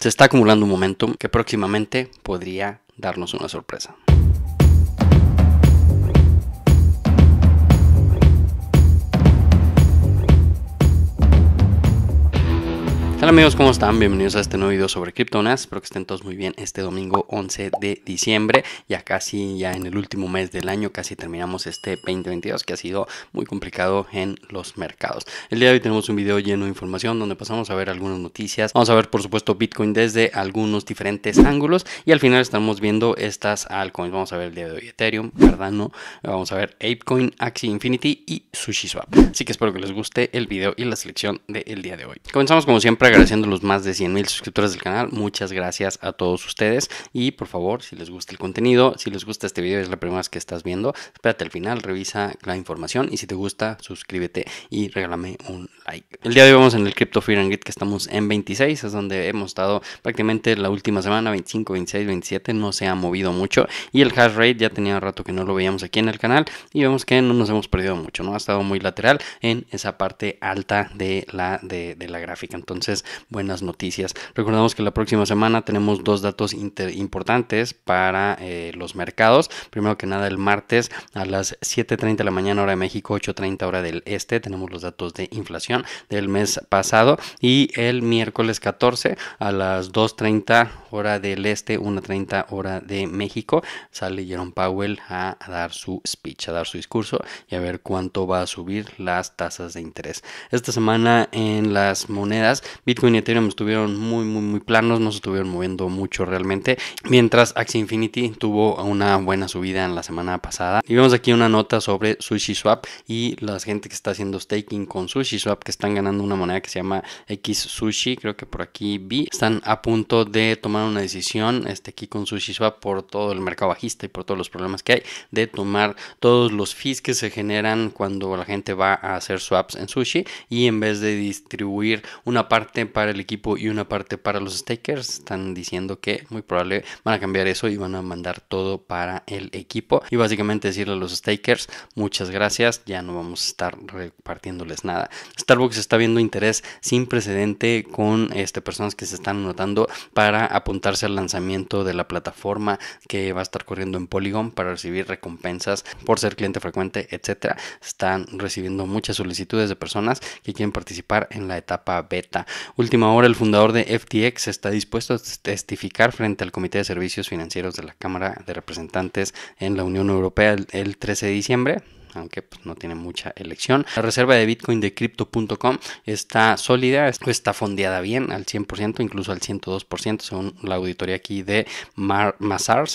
se está acumulando un momentum que próximamente podría darnos una sorpresa. Hola amigos, ¿cómo están? Bienvenidos a este nuevo video sobre criptomonedas. Espero que estén todos muy bien este domingo 11 de diciembre. Ya casi, ya en el último mes del año, casi terminamos este 2022 que ha sido muy complicado en los mercados. El día de hoy tenemos un video lleno de información donde pasamos a ver algunas noticias. Vamos a ver, por supuesto, Bitcoin desde algunos diferentes ángulos y al final estamos viendo estas altcoins. Vamos a ver el día de hoy Ethereum, Cardano, vamos a ver Apecoin, Axie Infinity y SushiSwap. Así que espero que les guste el video y la selección del día de hoy. Comenzamos como siempre agradeciendo los más de 100 mil suscriptores del canal. Muchas gracias a todos ustedes. Y por favor, si les gusta el contenido, si les gusta este video, es la primera vez que estás viendo, espérate al final, revisa la información. Y si te gusta, suscríbete y regálame un like. El día de hoy vamos en el Crypto Fear and Grid que estamos en 26, es donde hemos estado prácticamente la última semana, 25, 26, 27. No se ha movido mucho. Y el hash rate ya tenía rato que no lo veíamos aquí en el canal. Y vemos que no nos hemos perdido mucho, ¿no? Ha estado muy lateral en esa parte alta de la, de la gráfica. Entonces, buenas noticias. Recordamos que la próxima semana tenemos dos datos importantes para eh, los mercados. Primero que nada, el martes a las 7.30 de la mañana hora de México, 8.30 hora del este, tenemos los datos de inflación del mes pasado. Y el miércoles 14 a las 2.30 hora del este, 1.30 hora de México, sale Jerome Powell a, a dar su speech, a dar su discurso y a ver cuánto va a subir las tasas de interés. Esta semana en las monedas Bitcoin y Ethereum estuvieron muy, muy, muy planos, no se estuvieron moviendo mucho realmente, mientras Axie Infinity tuvo una buena subida en la semana pasada. Y vemos aquí una nota sobre SushiSwap y la gente que está haciendo staking con SushiSwap, que están ganando una moneda que se llama X Sushi, creo que por aquí vi, están a punto de tomar una decisión este, aquí con SushiSwap por todo el mercado bajista y por todos los problemas que hay, de tomar todos los fees que se generan cuando la gente va a hacer swaps en Sushi y en vez de distribuir una parte para el equipo y una parte para los stakers. Están diciendo que muy probable van a cambiar eso y van a mandar todo para el equipo. Y básicamente decirle a los stakers, muchas gracias, ya no vamos a estar repartiéndoles nada. Starbucks está viendo interés sin precedente con este, personas que se están anotando para apuntarse al lanzamiento de la plataforma que va a estar corriendo en Polygon para recibir recompensas por ser cliente frecuente, etcétera. Están recibiendo muchas solicitudes de personas que quieren participar en la etapa beta. Última hora, el fundador de FTX está dispuesto a testificar frente al Comité de Servicios Financieros de la Cámara de Representantes en la Unión Europea el 13 de diciembre aunque pues, no tiene mucha elección. La reserva de Bitcoin de Crypto.com está sólida, está fondeada bien al 100%, incluso al 102%, según la auditoría aquí de Mar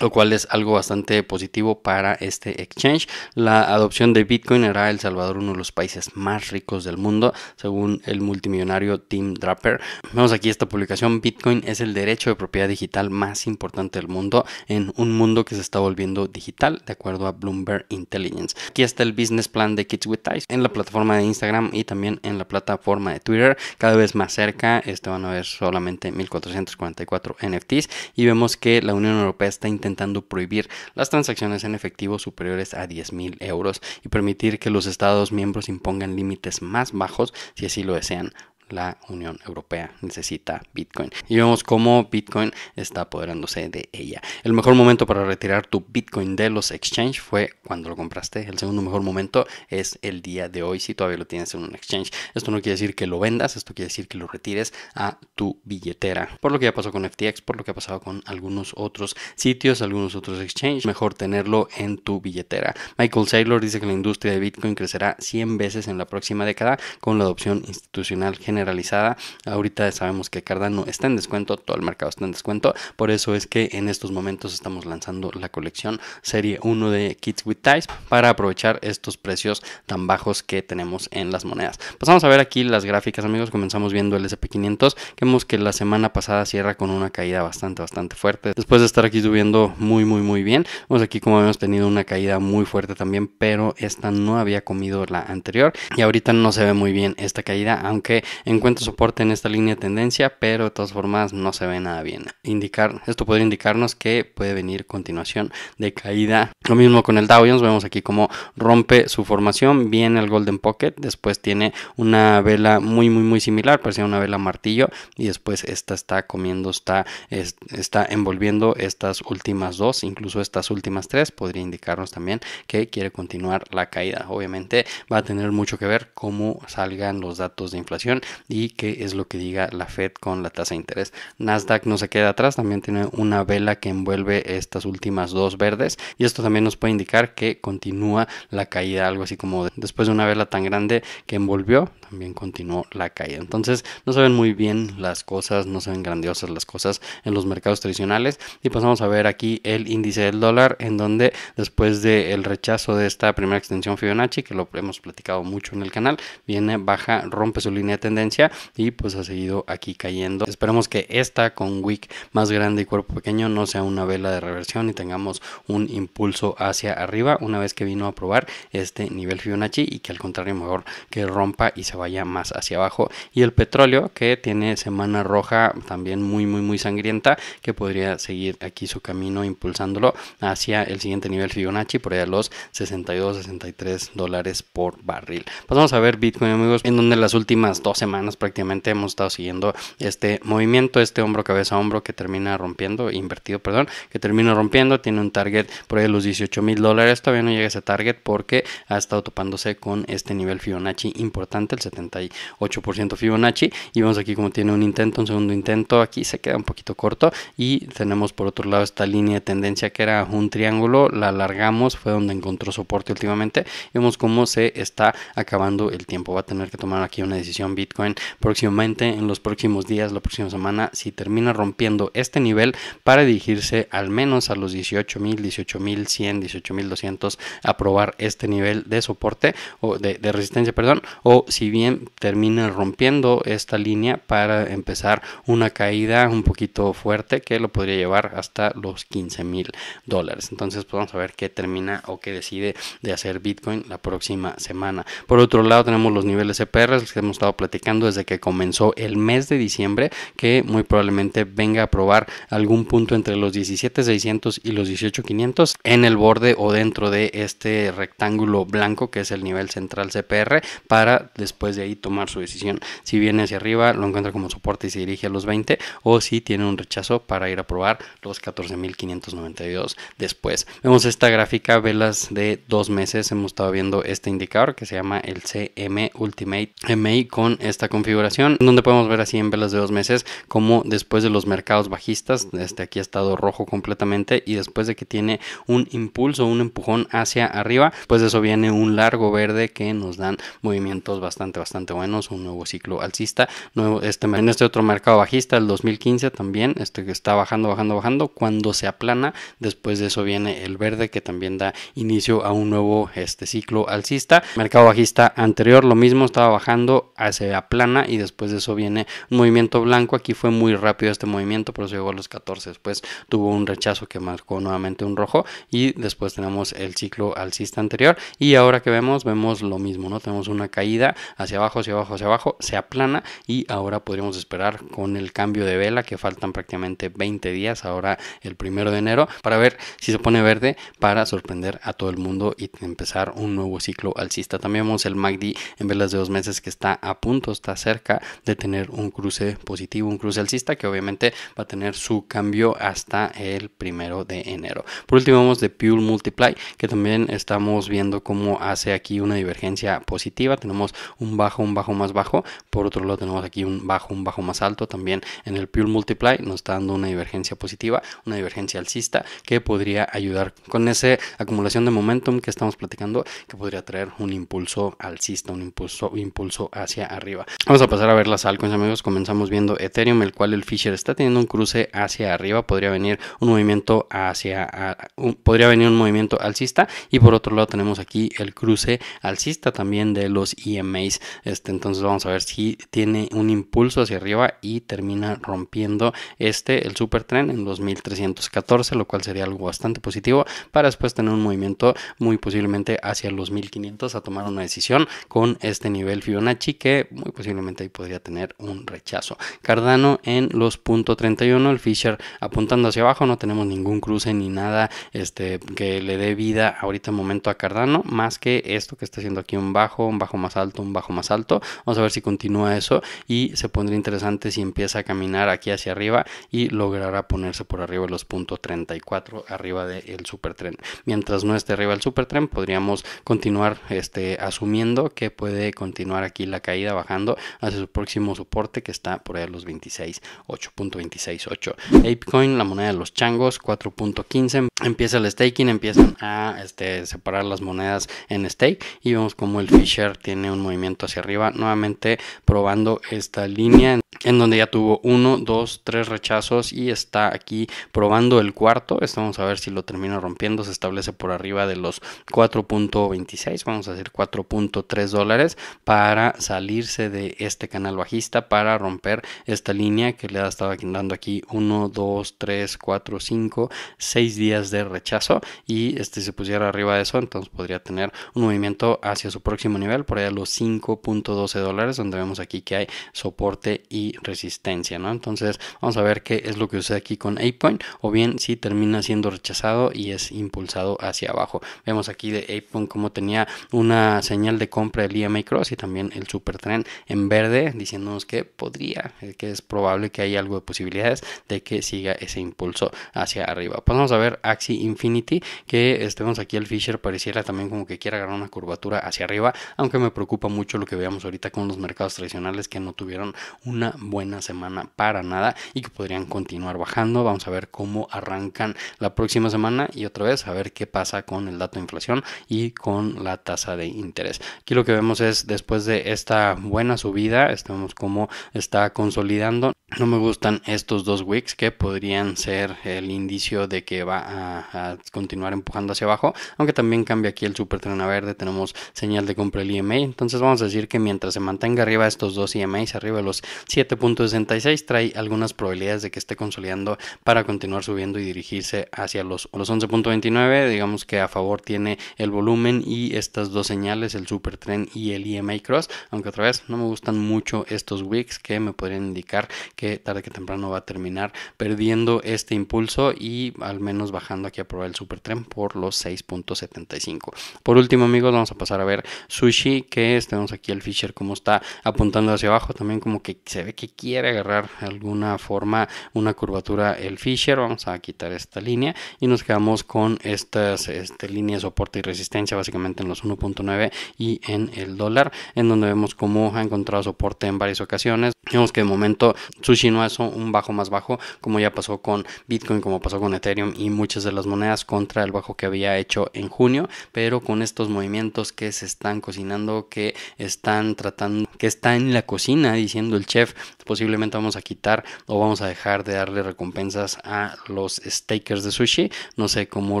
lo cual es algo bastante positivo para este exchange. La adopción de Bitcoin hará El Salvador uno de los países más ricos del mundo, según el multimillonario Tim Draper. Vemos aquí esta publicación, Bitcoin es el derecho de propiedad digital más importante del mundo en un mundo que se está volviendo digital, de acuerdo a Bloomberg Intelligence. Aquí está el business plan de Kids with Ties en la plataforma de Instagram y también en la plataforma de Twitter. Cada vez más cerca, este van a ver solamente 1444 NFTs y vemos que la Unión Europea está intentando prohibir las transacciones en efectivo superiores a 10.000 euros y permitir que los Estados miembros impongan límites más bajos si así lo desean la Unión Europea necesita Bitcoin. Y vemos cómo Bitcoin está apoderándose de ella. El mejor momento para retirar tu Bitcoin de los exchange fue cuando lo compraste. El segundo mejor momento es el día de hoy si todavía lo tienes en un exchange. Esto no quiere decir que lo vendas, esto quiere decir que lo retires a tu billetera. Por lo que ya pasó con FTX, por lo que ha pasado con algunos otros sitios, algunos otros exchange, mejor tenerlo en tu billetera. Michael Saylor dice que la industria de Bitcoin crecerá 100 veces en la próxima década con la adopción institucional general generalizada. Ahorita sabemos que Cardano está en descuento, todo el mercado está en descuento. Por eso es que en estos momentos estamos lanzando la colección serie 1 de Kits with Ties para aprovechar estos precios tan bajos que tenemos en las monedas. Pasamos a ver aquí las gráficas, amigos. Comenzamos viendo el SP500. Que vemos que la semana pasada cierra con una caída bastante, bastante fuerte. Después de estar aquí subiendo muy, muy, muy bien. Vemos aquí como hemos tenido una caída muy fuerte también, pero esta no había comido la anterior. Y ahorita no se ve muy bien esta caída, aunque encuentra soporte en esta línea de tendencia, pero de todas formas no se ve nada bien. Indicar, esto podría indicarnos que puede venir continuación de caída. Lo mismo con el Dow Jones, vemos aquí como rompe su formación, viene el Golden Pocket, después tiene una vela muy muy muy similar, parecía una vela martillo y después esta está comiendo, está, está envolviendo estas últimas dos, incluso estas últimas tres, podría indicarnos también que quiere continuar la caída. Obviamente va a tener mucho que ver cómo salgan los datos de inflación y qué es lo que diga la Fed con la tasa de interés. Nasdaq no se queda atrás, también tiene una vela que envuelve estas últimas dos verdes y esto también nos puede indicar que continúa la caída, algo así como después de una vela tan grande que envolvió, también continuó la caída. Entonces no se ven muy bien las cosas, no se ven grandiosas las cosas en los mercados tradicionales y pasamos a ver aquí el índice del dólar en donde después del rechazo de esta primera extensión Fibonacci que lo hemos platicado mucho en el canal viene baja rompe su línea de tendencia y pues ha seguido aquí cayendo esperemos que esta con wick más grande y cuerpo pequeño no sea una vela de reversión y tengamos un impulso hacia arriba una vez que vino a probar este nivel Fibonacci y que al contrario mejor que rompa y se vaya más hacia abajo. Y el petróleo que tiene semana roja también muy muy muy sangrienta que podría seguir aquí su camino impulsándolo hacia el siguiente nivel Fibonacci por allá los 62 63 dólares por barril. Pasamos a ver Bitcoin amigos en donde las últimas dos semanas prácticamente hemos estado siguiendo este movimiento este hombro cabeza hombro que termina rompiendo invertido perdón que termina rompiendo tiene un target por ahí de los 18 mil dólares. Todavía no llega a ese target porque ha estado topándose con este nivel Fibonacci importante 78% Fibonacci. Y vemos aquí como tiene un intento un segundo intento. Aquí se queda un poquito corto. Y tenemos por otro lado esta línea de tendencia que era un triángulo. La alargamos fue donde encontró soporte últimamente. Vemos cómo se está acabando el tiempo. Va a tener que tomar aquí una decisión Bitcoin próximamente en los próximos días la próxima semana si termina rompiendo este nivel para dirigirse al menos a los 18.000 18.100 18.200 a probar este nivel de soporte o de, de resistencia perdón o si bien termina rompiendo esta línea para empezar una caída un poquito fuerte que lo podría llevar hasta los 15 mil dólares. Entonces, pues vamos a ver qué termina o qué decide de hacer Bitcoin la próxima semana. Por otro lado, tenemos los niveles EPR que hemos estado platicando desde que comenzó el mes de diciembre, que muy probablemente venga a probar algún punto entre los 17.600 y los 18.500 en el borde o dentro de este rectángulo blanco que es el nivel central CPR para después de ahí tomar su decisión. Si viene hacia arriba, lo encuentra como soporte y se dirige a los 20 o si tiene un rechazo para ir a probar los 14.592 después. Vemos esta gráfica, velas de dos meses. Hemos estado viendo este indicador que se llama el CM Ultimate MA con esta configuración, donde podemos ver así en velas de dos meses como después de los mercados bajistas, este aquí ha estado rojo completamente y después de que tiene un impulso, un empujón hacia arriba, pues eso viene un largo verde que nos dan movimientos bastante, bastante buenos, un nuevo ciclo alcista, nuevo, este, en este otro mercado bajista, el 2015 también, este que está bajando, bajando, bajando, cuando se aplana, después de eso viene el verde que también da inicio a un nuevo este ciclo alcista, mercado bajista anterior lo mismo, estaba bajando, se aplana y después de eso viene un movimiento blanco, aquí fue muy rápido este movimiento, pero se llegó a los 14, después tuvo un rechazo que marcó nuevamente un rojo y después tenemos el ciclo alcista anterior. Y ahora que vemos, vemos lo mismo, ¿no? Tenemos una caída hacia abajo, hacia abajo, hacia abajo, se aplana y ahora podríamos esperar con el cambio de vela que faltan prácticamente 20 días, ahora el primero de enero, para ver si se pone verde para sorprender a todo el mundo y empezar un nuevo ciclo alcista. También vemos el MACD en velas de dos meses que está a punto, está cerca de tener un cruce positivo, un cruce alcista que obviamente va a tener su cambio hasta el primero de enero. Por último vemos de Pure Multiply que también estamos viendo cómo hace aquí una divergencia positiva, tenemos un bajo, un bajo más bajo, por otro lado tenemos aquí un bajo, un bajo más alto, también en el Pure Multiply nos está dando una divergencia positiva, una divergencia alcista que podría ayudar con esa acumulación de momentum que estamos platicando, que podría traer un impulso alcista, un impulso, impulso hacia arriba. Vamos a pasar a ver las altcoins amigos, comenzamos viendo Ethereum, el cual el Fisher está teniendo un cruce hacia arriba, podría venir un movimiento hacia, podría venir un movimiento alcista. Y por otro lado tenemos aquí el cruce alcista también de los EMAs 16. Este, entonces vamos a ver si tiene un impulso hacia arriba y termina rompiendo este, el super tren en 2314, lo cual sería algo bastante positivo para después tener un movimiento muy posiblemente hacia los 1500 a tomar una decisión con este nivel Fibonacci que muy posiblemente ahí podría tener un rechazo. Cardano en los .31, el Fisher apuntando hacia abajo, no tenemos ningún cruce ni nada este, que le dé vida ahorita en momento a Cardano, más que esto que está haciendo aquí un bajo, un bajo más alto, un bajo más alto. Vamos a ver si continúa eso y se pondría interesante si empieza a caminar aquí hacia arriba y logrará ponerse por arriba de los .34 arriba del super tren. Mientras no esté arriba el super tren, podríamos continuar este, asumiendo que puede continuar aquí la caída bajando hacia su próximo soporte que está por ahí a los 26, 8.268. Apecoin, la moneda de los changos, 4.15. Empieza el staking, empiezan a este, separar las monedas en stake y vemos como el Fisher tiene un movimiento hacia arriba, nuevamente probando esta línea en donde ya tuvo uno, dos, tres rechazos y está aquí probando el cuarto. Estamos a ver si lo termina rompiendo. Se establece por arriba de los 4.26, vamos a decir 4.3 dólares para salirse de este canal bajista para romper esta línea que le ha estado dando aquí 1, 2, 3, 4, 5, 6 días de rechazo y este se pusiera arriba de eso, entonces podría tener un movimiento hacia su próximo nivel por allá los 5.12 dólares donde vemos aquí que hay soporte y resistencia, ¿no? Entonces vamos a ver qué es lo que sucede aquí con A-Point o bien si termina siendo rechazado y es impulsado hacia abajo. Vemos aquí de A-Point como tenía una señal de compra del EMA Cross y también el Super Trend en verde diciéndonos que podría, eh, que es probable que haya algo de posibilidades de que siga ese impulso hacia arriba. Pues vamos a ver Axi Infinity que estemos aquí el Fisher pareciera también como que quiere agarrar una curvatura hacia arriba, aunque me preocupa mucho lo que veamos ahorita con los mercados tradicionales que no tuvieron una buena semana para nada y que podrían continuar bajando. Vamos a ver cómo arrancan la próxima semana y otra vez a ver qué pasa con el dato de inflación y con la tasa de interés. Aquí lo que vemos es después de esta buena subida, estamos como está consolidando. No me gustan estos dos wicks que podrían ser el indicio de que va a, continuar empujando hacia abajo, aunque también cambia aquí el super tren verde, tenemos señal de compra el EMA, entonces vamos decir que mientras se mantenga arriba estos dos EMAs, arriba de los 7.66 trae algunas probabilidades de que esté consolidando para continuar subiendo y dirigirse hacia los, los 11.29. Digamos que a favor tiene el volumen y estas dos señales, el super tren y el EMA cross. Aunque otra vez no me gustan mucho estos wicks que me podrían indicar que tarde que temprano va a terminar perdiendo este impulso y al menos bajando aquí a probar el super tren por los 6.75. Por último, amigos, vamos a pasar a ver sushi que aquí el Fisher como está apuntando hacia abajo también como que se ve que quiere agarrar alguna forma una curvatura el Fisher. Vamos a quitar esta línea y nos quedamos con estas este, líneas de soporte y resistencia básicamente en los 1.9 y en el dólar en donde vemos cómo ha encontrado soporte en varias ocasiones. Vemos que de momento sushi no es un bajo más bajo como ya pasó con bitcoin como pasó con ethereum y muchas de las monedas contra el bajo que había hecho en junio pero con estos movimientos que se están cocinando que están tratando que está en la cocina diciendo el chef posiblemente vamos a quitar o vamos a dejar de darle recompensas a los stakers de sushi. No sé cómo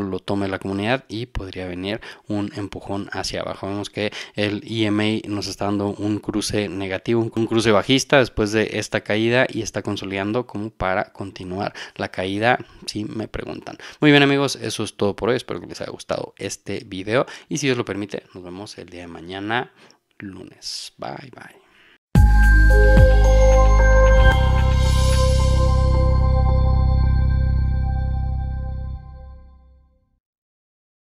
lo tome la comunidad y podría venir un empujón hacia abajo. Vemos que el EMA nos está dando un cruce negativo, un cruce bajista después de esta caída y está consolidando como para continuar la caída si me preguntan. Muy bien amigos, eso es todo por hoy. Espero que les haya gustado este video y si Dios lo permite, nos vemos el día de mañana lunes. Bye bye.